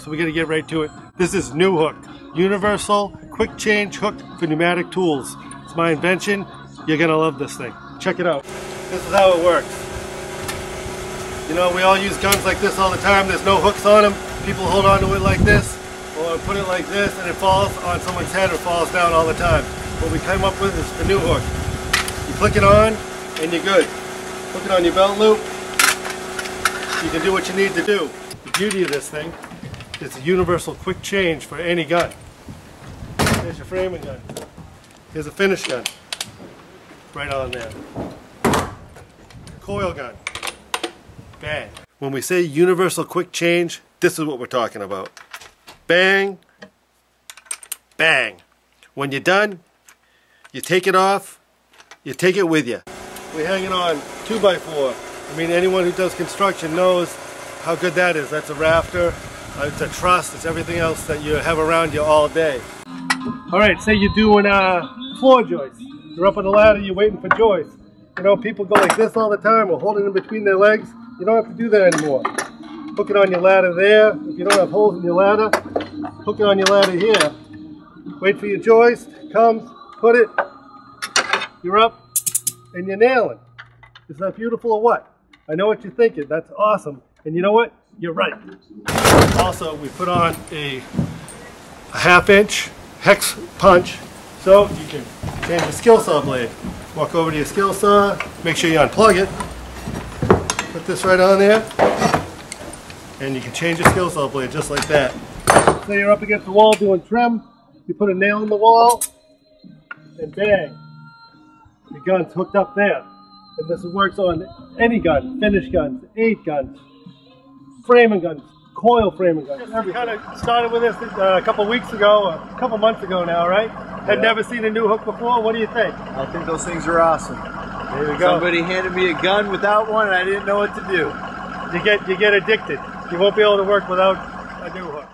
so we got to get right to it. This is Pneuhook, universal quick change hook for pneumatic tools. It's my invention. You're gonna love this thing. Check it out. This is how it works. You know, we all use guns like this all the time. There's no hooks on them. People hold on to it like this, or put it like this, and it falls on someone's head or falls down all the time. What we came up with is the pneuhook. You click it on, and you're good. Hook it on your belt loop. You can do what you need to do. The beauty of this thing is a universal quick change for any gun. Here's your framing gun. Here's a finish gun. Right on there. Coil gun. Bang. When we say universal quick change, this is what we're talking about. Bang. Bang. When you're done, you take it off, you take it with you. We're hanging on 2x4. I mean, anyone who does construction knows how good that is. That's a rafter, it's a trust, it's everything else that you have around you all day. All right, say you're doing uh, floor joists. You're up on the ladder, you're waiting for joists. You know, people go like this all the time or hold it in between their legs. You don't have to do that anymore. Hook it on your ladder there. If you don't have holes in your ladder, hook it on your ladder here. Wait for your joist, comes, put it, you're up, and you're nailing. Is that beautiful or what? I know what you're thinking. That's awesome. And you know what? You're right. Also, we put on a, a half inch hex punch so you can change the skill saw blade. Walk over to your skill saw, make sure you unplug it, put this right on there, and you can change your skill saw blade just like that. So you're up against the wall doing trim, you put a nail in the wall, and bang, your gun's hooked up there. And this works on any gun, finish guns, eight guns, framing guns, coil framing guns. We kind of started with this uh, a couple weeks ago, a couple months ago now, right? Had Yeah. never seen a pneuhook before. What do you think? I think those things are awesome. There you go. Somebody handed me a gun without one and I didn't know what to do. You get you get addicted. You won't be able to work without a pneuhook.